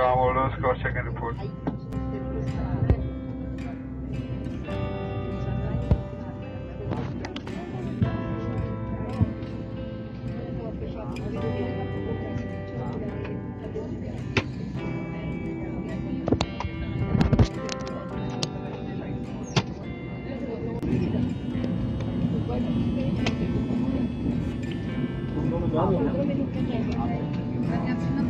ground orders, cross-check and report. Gracias.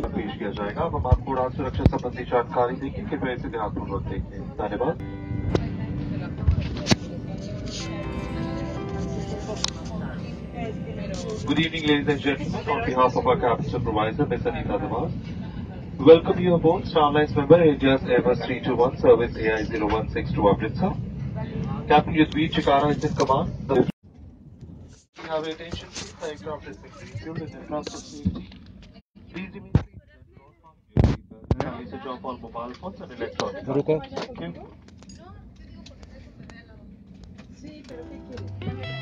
पेश किया जाएगा अब हम आपको उड़ान सुरक्षा संबंधी जानकारी देंगे फिर मैं इसे ध्यान पूर्वक देखें धन्यवाद good evening ladies and gentleman on behalf of our cab supervisor मैं Sunita दवास welcome you अबोन Starlines member India ever three two one service A I zero one six two Amritsar captain जिस बीच चुका रहा है जिस Have attention, please. Thank you for listening. Thank you. al fondo del ¿Bruco? ¿Quién? Sí, pero ¿qué quiere?